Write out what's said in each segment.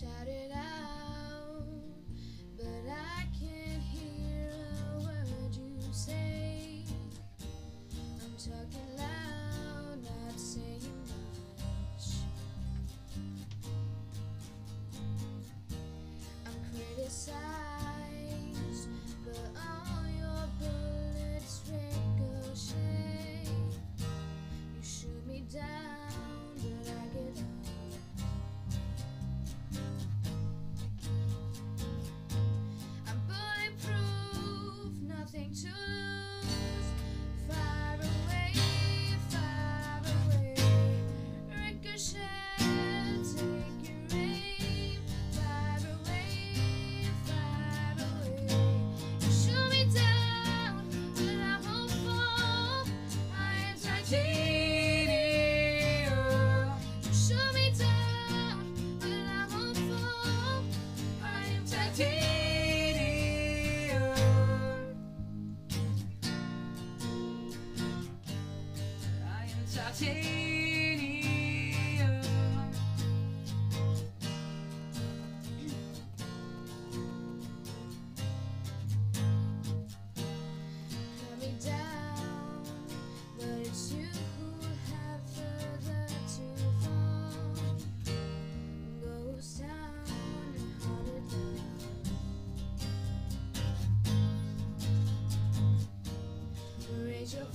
shout it out, but I can't hear a word you say. I'm talking loud, not saying much. I'm criticized. titanium. I am titanium.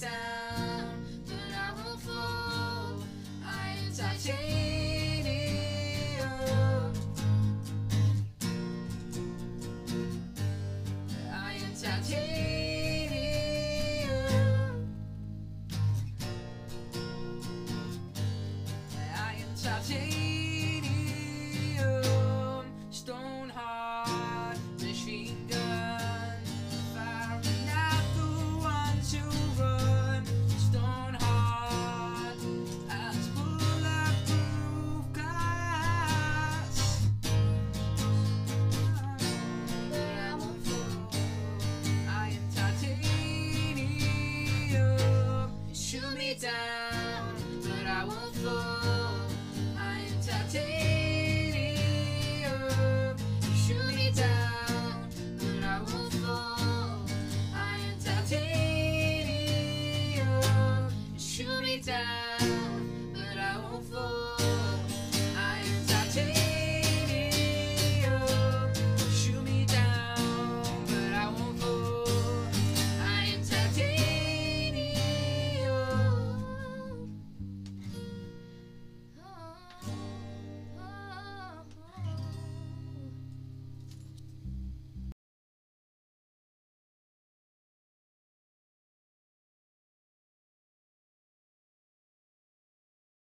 time. down, but I won't fall. I am tattooed.